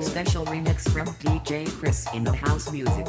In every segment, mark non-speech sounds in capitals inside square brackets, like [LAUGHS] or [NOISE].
Special remix from DJ Chris in the house music.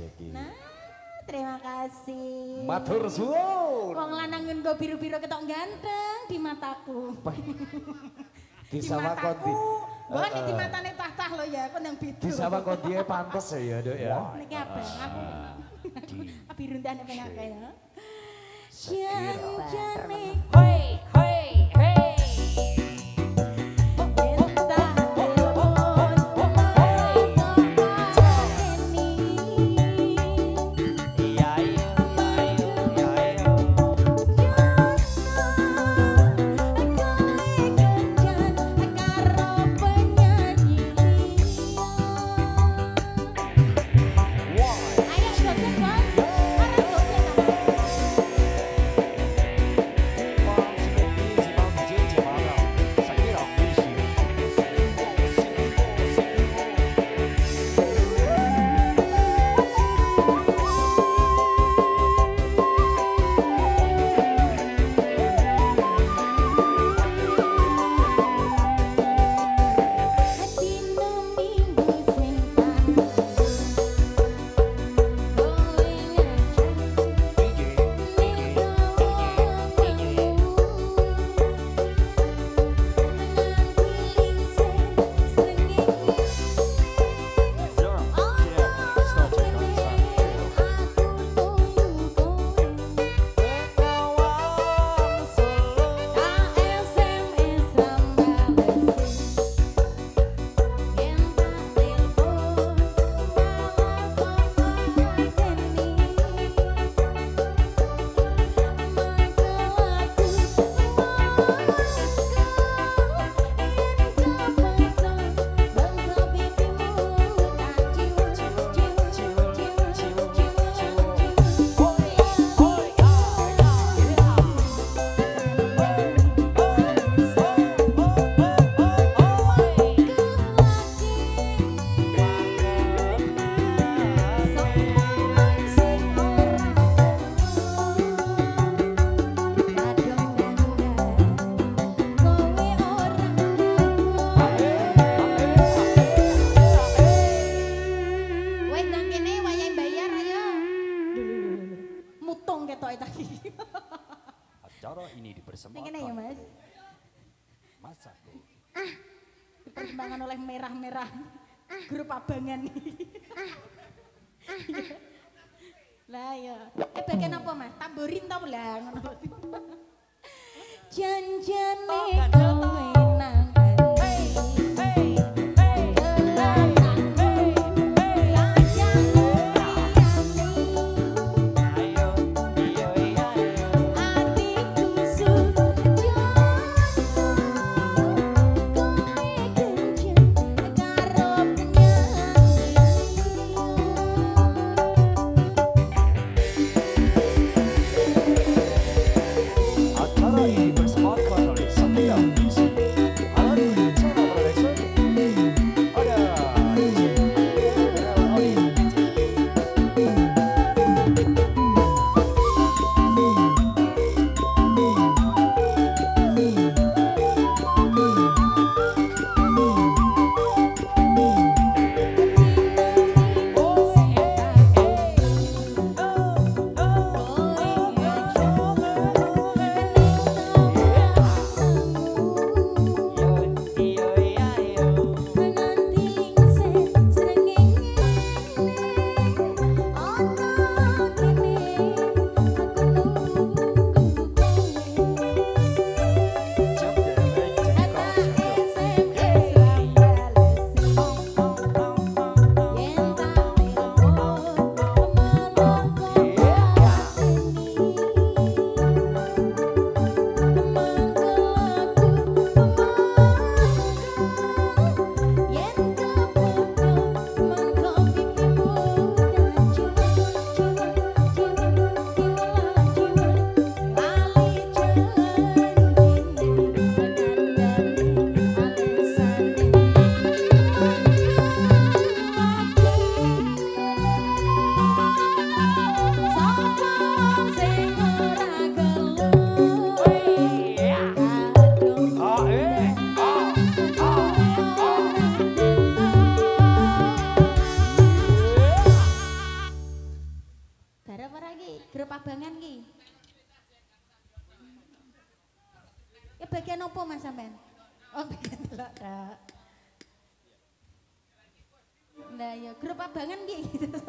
Riki. Nah, terima kasih. Matur suwun. Wong lanang nggo biru-biru ketok ganteng di mataku. [LAUGHS] Di sama kondi. Mbok nek di matane tah-tah lo ya, aku nang bidu. Di sama kondi pantes ya, Dok ya. Niki apa? Aku. [LAUGHS] Biru ndane pengen akeh ya. Hoi, ketok itu lagi. Acara ini dipersembahkan. Ini ya mas. Masaku. Ah. Dipersembahkan ah. oleh merah-merah ah. grup abangan. ah. ah. ah. Lah ya. Eh bagian apa mas? Tamborin tau lah. Janjane oh, kowe. Grup abangan ki. Ya bagian opo Mas Sampean? Oh, bagian telok telak. Nah, ya grup abangan ki. [LAUGHS] Gitu.